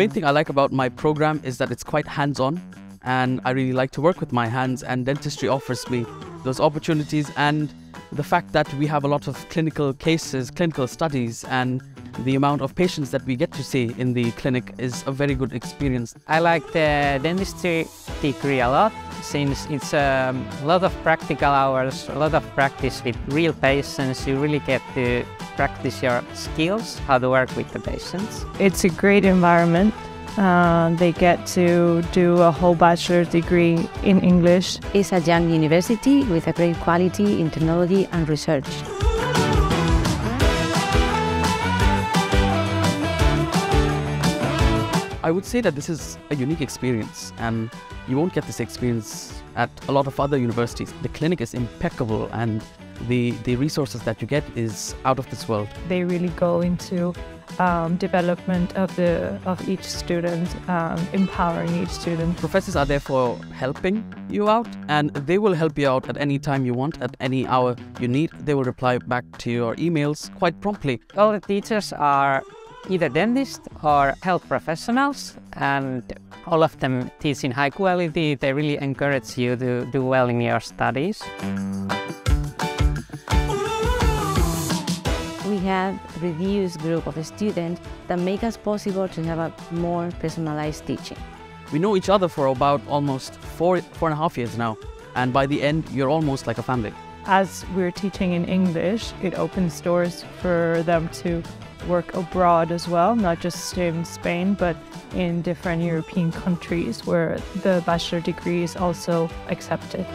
main thing I like about my program is that it's quite hands-on and I really like to work with my hands and dentistry offers me those opportunities and the fact that we have a lot of clinical cases, clinical studies and the amount of patients that we get to see in the clinic is a very good experience. I like the dentistry degree a lot since it's um, a lot of practical hours, a lot of practice with real patients. You really get to practice your skills, how to work with the patients. It's a great environment. Uh, they get to do a whole bachelor's degree in English. It's a young university with a great quality in technology and research. I would say that this is a unique experience and you won't get this experience at a lot of other universities. The clinic is impeccable and the, the resources that you get is out of this world. They really go into um, development of the of each student, um, empowering each student. Professors are there for helping you out and they will help you out at any time you want, at any hour you need. They will reply back to your emails quite promptly. All the teachers are either dentists or health professionals and all of them teach in high quality. They really encourage you to do well in your studies. We have a reduced group of students that make us possible to have a more personalized teaching. We know each other for about almost four, four and a half years now. And by the end, you're almost like a family. As we're teaching in English, it opens doors for them to work abroad as well, not just in Spain, but in different European countries where the bachelor degree is also accepted.